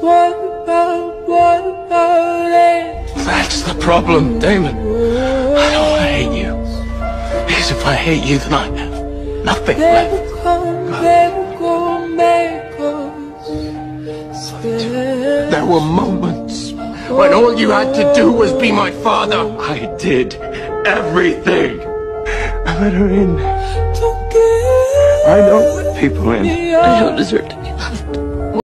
what about, what about it? That's the problem, Damon. I don't want to hate you. Because if I hate you, then I have nothing left. Make. There were moments when all you had to do was be my father. I did everything. I let her in. I don't let people in. I don't deserve to be